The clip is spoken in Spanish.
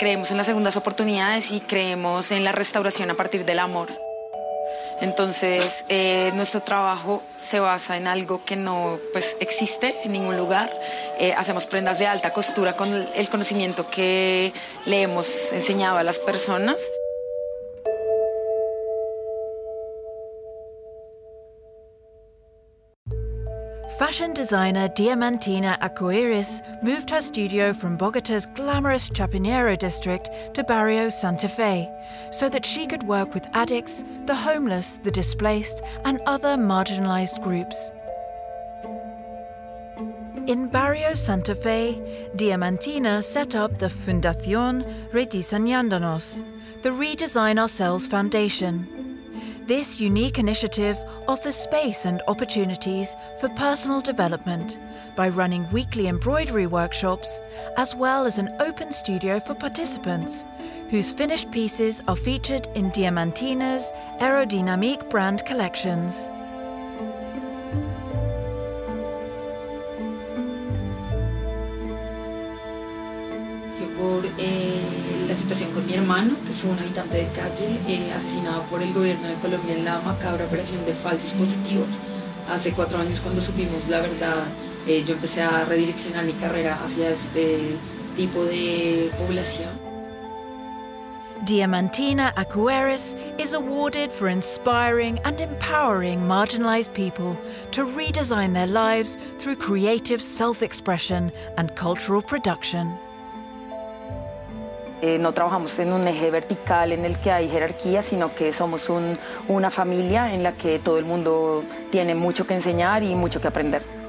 creemos en las segundas oportunidades y creemos en la restauración a partir del amor. Entonces, eh, nuestro trabajo se basa en algo que no pues, existe en ningún lugar. Eh, hacemos prendas de alta costura con el conocimiento que le hemos enseñado a las personas. Fashion designer Diamantina Acuiris moved her studio from Bogota's glamorous Chapinero district to Barrio Santa Fe so that she could work with addicts, the homeless, the displaced, and other marginalized groups. In Barrio Santa Fe, Diamantina set up the Fundación Rediseñándonos, the Redesign Ourselves Foundation. This unique initiative offers space and opportunities for personal development by running weekly embroidery workshops, as well as an open studio for participants, whose finished pieces are featured in Diamantina's Aerodynamique brand collections. por eh, la situación con mi hermano, que fue un habitante de calle, eh, asesinado por el gobierno de Colombia en la macabra operación de falsos positivos. Hace cuatro años cuando supimos la verdad, eh, yo empecé a redireccionar mi carrera hacia este tipo de población. Diamantina Acueris is awarded for inspiring and empowering marginalized people to redesign their lives through creative self-expression and cultural production. Eh, no trabajamos en un eje vertical en el que hay jerarquía, sino que somos un, una familia en la que todo el mundo tiene mucho que enseñar y mucho que aprender.